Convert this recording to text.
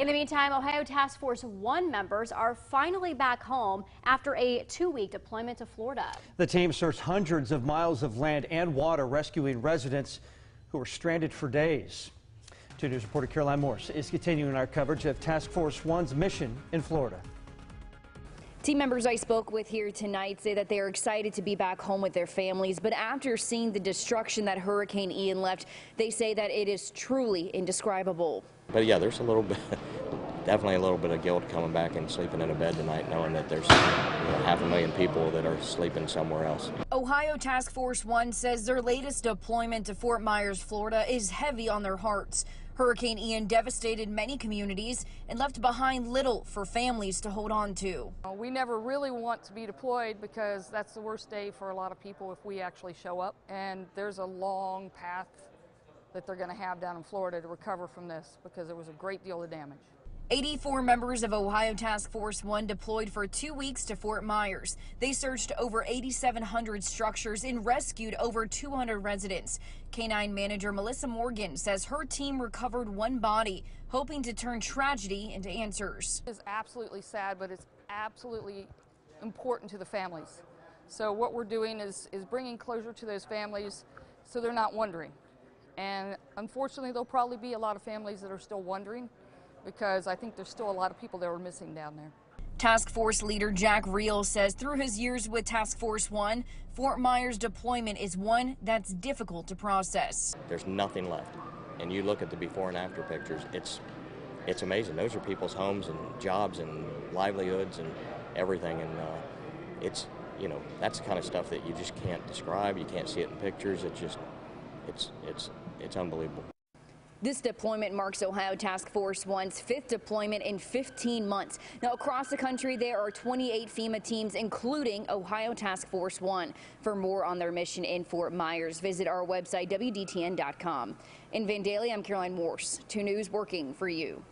In the meantime, Ohio Task Force 1 members are finally back home after a two-week deployment to Florida. The team searched hundreds of miles of land and water, rescuing residents who were stranded for days. 2 News reporter Caroline Morse is continuing our coverage of Task Force 1's mission in Florida. Team members I spoke with here tonight say that they are excited to be back home with their families, but after seeing the destruction that Hurricane Ian left, they say that it is truly indescribable. But yeah, there's a little bit, definitely a little bit of guilt coming back and sleeping in a bed tonight, knowing that there's you know, half a million people that are sleeping somewhere else. Ohio Task Force One says their latest deployment to Fort Myers, Florida, is heavy on their hearts. Hurricane Ian devastated many communities and left behind little for families to hold on to. Uh, we never really want to be deployed because that's the worst day for a lot of people if we actually show up. And there's a long path that they're going to have down in Florida to recover from this because there was a great deal of damage. 84 members of Ohio Task Force 1 deployed for two weeks to Fort Myers. They searched over 8,700 structures and rescued over 200 residents. K-9 manager Melissa Morgan says her team recovered one body, hoping to turn tragedy into answers. It's absolutely sad, but it's absolutely important to the families. So what we're doing is, is bringing closure to those families so they're not wondering. And unfortunately, there'll probably be a lot of families that are still wondering because I think there's still a lot of people that are missing down there. Task Force leader Jack Reel says through his years with Task Force 1, Fort Myers deployment is one that's difficult to process. There's nothing left. And you look at the before and after pictures, it's it's amazing. Those are people's homes and jobs and livelihoods and everything. And uh, it's, you know, that's the kind of stuff that you just can't describe. You can't see it in pictures. It's just, it's, it's, it's unbelievable. This deployment marks Ohio Task Force One's fifth deployment in 15 months. Now, across the country, there are 28 FEMA teams, including Ohio Task Force One. For more on their mission in Fort Myers, visit our website, WDTN.com. In Vandalia, I'm Caroline Morse, 2 News working for you.